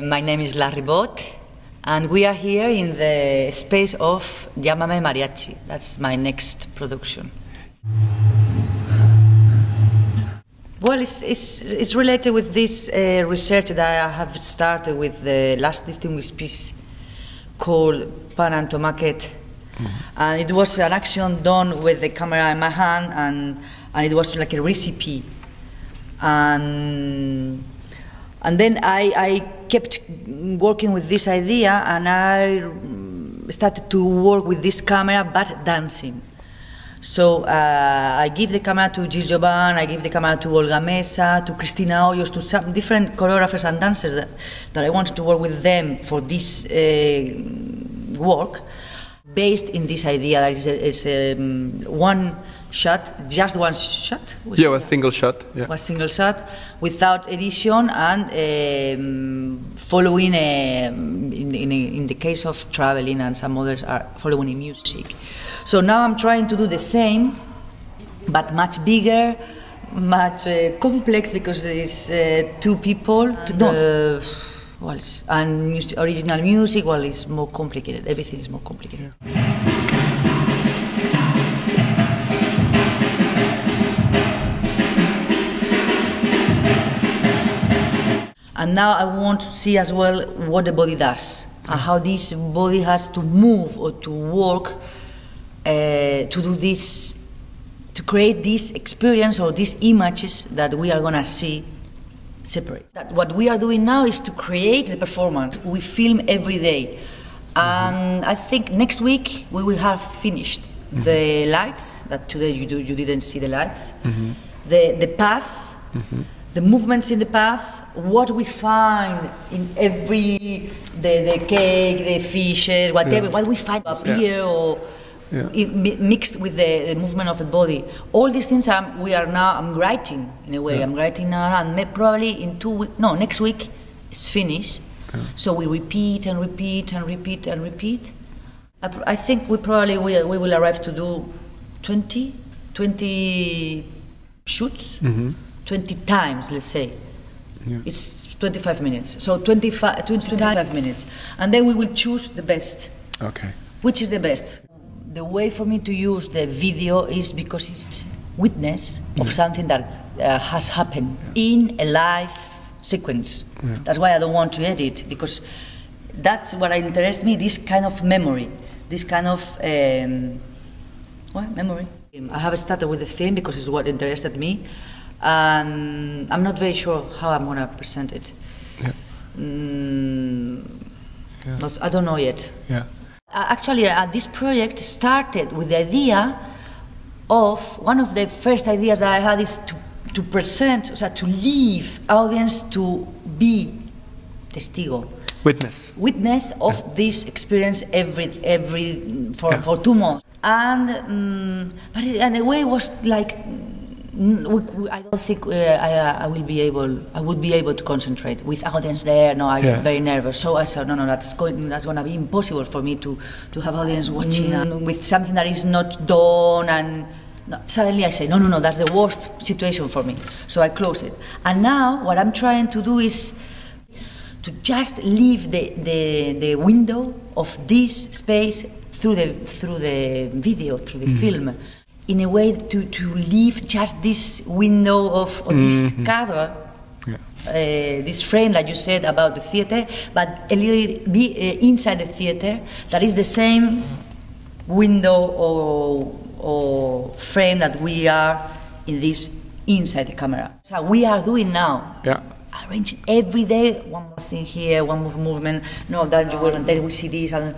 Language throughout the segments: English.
My name is La Ribot, and we are here in the space of Llámame Mariachi. That's my next production. Well, it's, it's, it's related with this uh, research that I have started with the last distinguished piece called Pa amb tomàquet. And it was an action done with the camera in my hand, and, and it was like a recipe. And, and then I, I kept working with this idea, and I started to work with this camera but dancing. So uh, I give the camera to Gilles Jobin, I give the camera to Olga Mesa, to Cristina Hoyos, to some different choreographers and dancers that, that I wanted to work with them for this uh, work, based in this idea that is, a, is a, um, one shot, just one shot. was Yeah, it? a single shot. Yeah. one single shot without edition and um, following a, in, in, in the case of traveling and some others are following in music so now i'm trying to do the same but much bigger much uh, complex because there is uh, two people to the well, and mus- original music well it's more complicated everything is more complicated And now I want to see as well what the body does, and mm. how this body has to move or to work uh, to do this, to create this experience or these images that we are gonna see separate. That what we are doing now is to create the performance. We film every day, mm-hmm. and I think next week we will have finished mm-hmm. the lights. That today you do, you didn't see the lights. Mm-hmm. The the path the movements in the path, what we find in every the, the cake, the fishes, whatever, Yeah. what we find up Yeah. here or Yeah. it, mixed with the, the movement of the body. All these things are, we are now. I'm writing in a way. I'm writing now, and probably in two weeks. No, next week it's finished. So we repeat and repeat and repeat and repeat. I, pr- I think we probably will, we will arrive to do 20, 20 shoots. hmm 20 times, let's say. Yeah. It's 25 minutes. So 25, 20 25 minutes. And then we will choose the best. Okay. Which is the best? The way for me to use the video is because it's witness of something that uh, has happened in a live sequence. Yeah. That's why I don't want to edit because that's what interests me. This kind of memory, this kind of um, what memory. I have started with the film because it's what interested me, and I'm not very sure how I'm gonna present it. Yeah. Mm, Yeah. not, I don't know yet. Yeah. Uh, Actually, uh, this project started with the idea of one of the first ideas that I had is to, to present, so to leave audience to be testigo, Witness. witness of this experience every every for, Yeah. for two months. And um, but it, in a way, it was like. Mm, I don't think uh, I, uh, I will be able. I would be able to concentrate with audience there. No, I Yeah. get very nervous. So I said, no, no, that's going. That's going to be impossible for me to to have audience watching and with something that is not done. And no, suddenly I say, no, no, no, that's the worst situation for me. So I close it. And now what I'm trying to do is to just leave the, the, the window of this space through the through the video, through the film, in a way to, to leave just this window of, of this Mhm. cadre, Yeah. uh, this frame that you said about the theater, but a little be uh, inside the theater that is the same window or, or frame that we are in this inside the camera. So we are doing now Yeah. arranging every day one more thing here, one more movement. No, that you will, and then we see this. And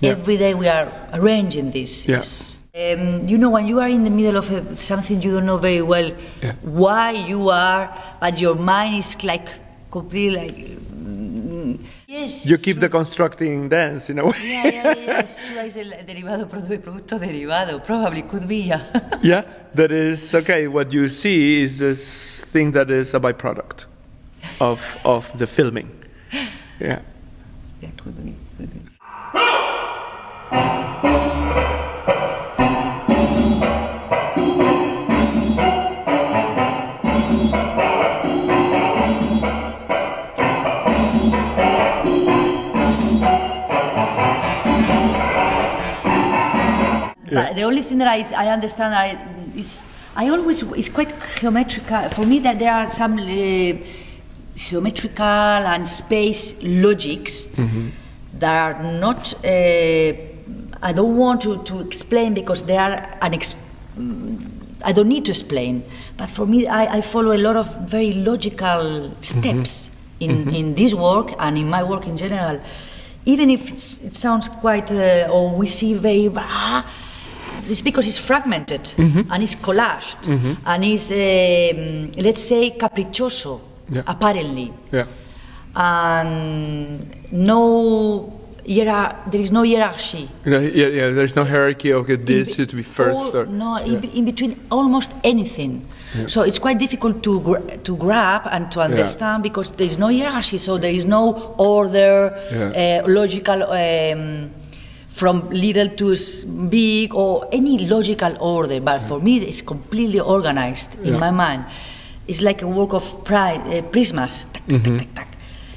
Yeah. Every day we are arranging this. Yeah. Um, you know, when you are in the middle of a, something you don't know very well Yeah. why you are, but your mind is like completely like. mm, yes. You keep true. the constructing dance in a way. Yeah, yeah, yeah, it's true. Es el derivado, produ- producto derivado. Probably could be, yeah. yeah, that is okay. What you see is this thing that is a byproduct of of the filming. Yeah. yeah, could be, could be. Yeah. But the only thing that I, I understand I, is I always it's quite geometrical for me that there are some uh, geometrical and space logics that are not. Uh, I don't want to, to explain because they are unex- mm, I don't need to explain. But for me, I, I follow a lot of very logical steps in, in this work and in my work in general. Even if it's, it sounds quite, uh, or we see very, ah, it's because it's fragmented and it's collaged and it's, um, let's say, capriccioso, Yeah. apparently. Yeah. And no, hierar- there is no hierarchy. Know, yeah, yeah. There's no hierarchy. Okay, this In- should be first. all- no, yeah. in, in between almost anything. So it's quite difficult to gra- to grab and to understand because there is no hierarchy. So there is no order, Yeah. uh, logical. Um, from little to big or any logical order, but for me it's completely organized in Yeah. my mind. It's like a work of pride, uh, prismas. Tac, Mhm. tac, tac.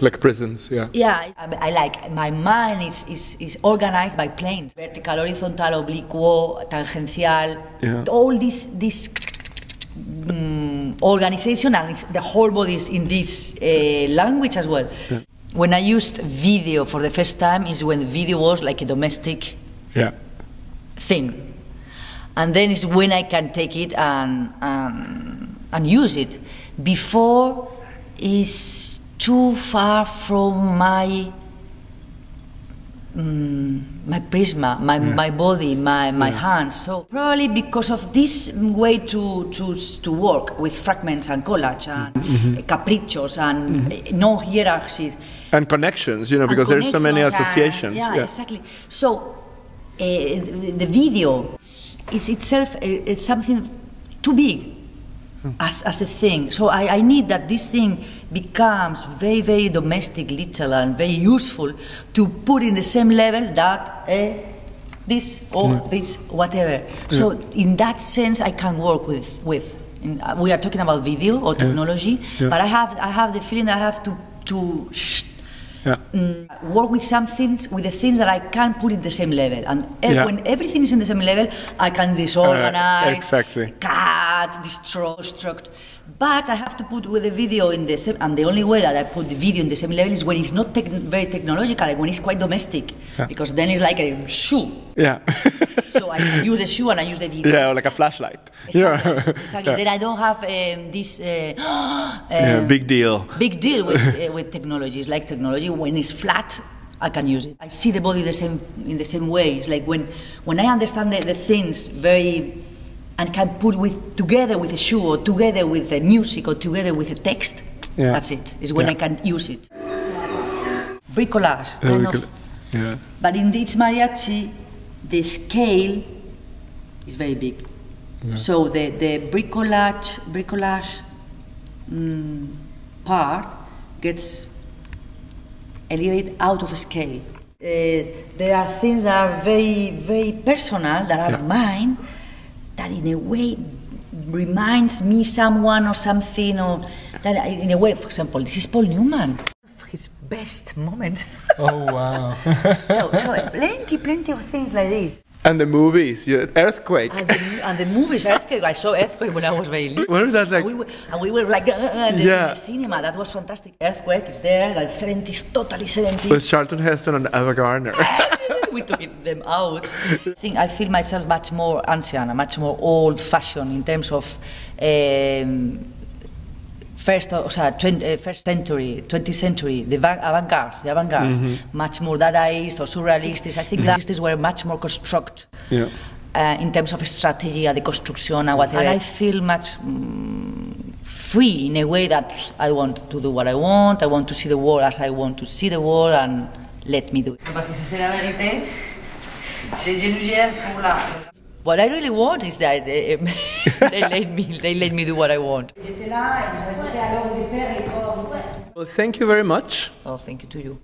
Like prisons. Yeah. Yeah, I, I like my mind is, is, is organized by planes, vertical, horizontal, obliquo, tangential. Yeah. All this this mm, organization and the whole body is in this uh, language as well. Yeah. When I used video for the first time is when video was like a domestic Yeah. thing, and then is when I can take it and and, and use it. Before is too far from my mm, my prisma, my, my body, my, my hands. So probably because of this way to, to, to work with fragments and collage and caprichos and eh, no hierarchies. And connections. You know, because there's so many connections and- associations. yeah, exactly. So uh, the, the video is itself uh, it's something too big as, as a thing. So I, I need that this thing becomes very, very domestic, little, and very useful to put in the same level that uh, this or this, whatever. So in that sense, I can work with with. In, uh, we are talking about video or technology, Yeah. but I have I have the feeling that I have to to. Sh- Yeah. mm, work with some things, with the things that I can put in the same level. And e- Yeah. when everything is in the same level, I can disorganize, exactly. cut, destroy, destruct. But I have to put with the video in the same, and the only way that I put the video in the same level is when it's not tech very technological, like when it's quite domestic, Yeah. because then it's like a shoe. Yeah. So I use the shoe and I use the video. yeah, like a flashlight. Exactly. Yeah. exactly. Yeah. Then I don't have um, this uh, Yeah, um, big deal. big deal with uh, with technology. It's like technology when it's flat, I can use it. I see the body the same in the same way. It's like when when I understand the, the things very and can put with together with a shoe or together with the music or together with a text. Yeah. That's it. Is when Yeah. I can use it. Bricolage, kind of. yeah. But in this mariachi, the scale is very big. Yeah. So the, the bricolage, bricolage mm, part gets a little bit out of scale. Uh, there are things that are very, very personal, that are mine, that in a way reminds me someone or something, or that I- in a way, for example, this is Paul Newman. His best moment. Oh wow. so, so plenty, plenty of things like this. And the movies, yeah, Earthquake. And the, and the movies, Earthquake, I saw Earthquake when I was very little. What is that like? And we were, and we were like, uh, uh, in the, Yeah. in the cinema, that was fantastic. Earthquake is there, that 70s, totally 70s. With Charlton Heston and Ava Gardner. we took them out. I think I feel myself much more ancient, much more old-fashioned in terms of um, first, o sea, 20, uh, first century, 20th century, the avant-garde, the avant-garde, Mm-hmm. much more Dadaist or Surrealist. I think the artists were much more construct yeah. uh, in terms of strategy and the construction and whatever. And I feel much mm, free in a way that I want to do what I want. I want to see the world as I want to see the world, and let me do it. What I really want is that they, they let me they let me do what I want. Well, thank you very much. Oh, thank you to you.